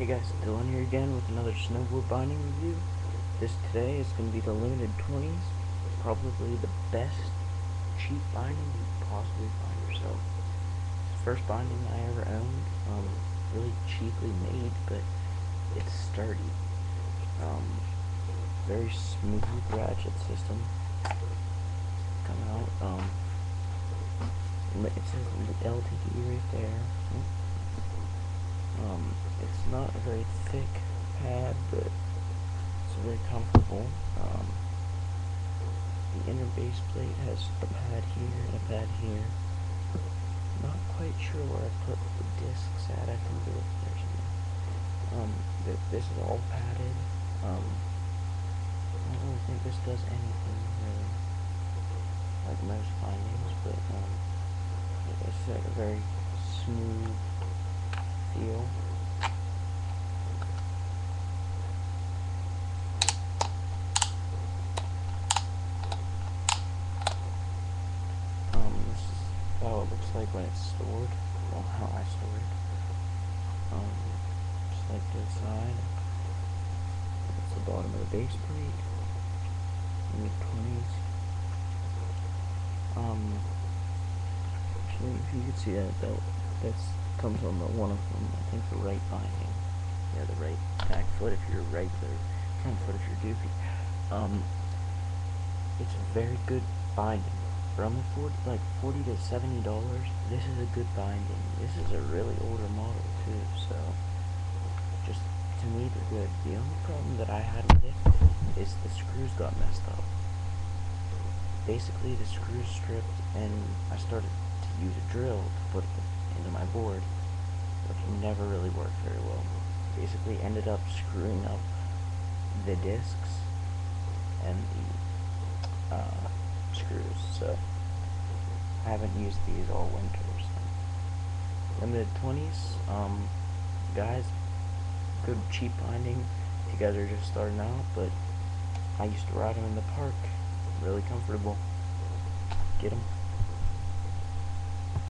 Hey guys, Dylan here again with another snowboard binding review. This today is going to be the limited 20s. Probably the best cheap binding you could possibly find yourself. It's the first binding I ever owned. Um, really cheaply made, but it's sturdy. Um, very smooth ratchet system. Come out. Um, it says LTD right there. Not a very thick pad, but it's very comfortable. Um, the inner base plate has a pad here and a pad here. Not quite sure where I put the discs at. I think they're there somewhere. Um, th this is all padded. Um, I don't really think this does anything really like most bindings, but um, a very smooth feel. Um, this how it looks like when it's stored, how I store it. Um, just like this side. That's the bottom of the base plate. Mid 20s. Um, actually, if you could see that belt, that's comes on the one of them. I think the right binding. Yeah, the right back foot if you're regular, front foot if you're goofy. Um, it's a very good binding. From the 40, like 40 to 70 dollars, this is a good binding. This is a really older model too, so just to me they're good. The only problem that I had with it is the screws got messed up. Basically, the screws stripped, and I started to use a drill to put the into my board, which never really worked very well. Basically ended up screwing up the discs and the uh, screws, so I haven't used these all winter. So. Limited 20s, um, guys, good cheap binding if you guys are just starting out, but I used to ride them in the park, really comfortable. Get them.